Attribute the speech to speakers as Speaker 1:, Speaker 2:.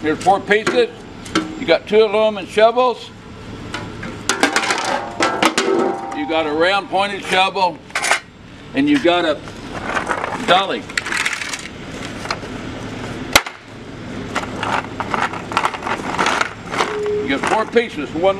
Speaker 1: Here's four pieces. You got two aluminum shovels. You got a round pointed shovel. And you got a dolly. You got four pieces, one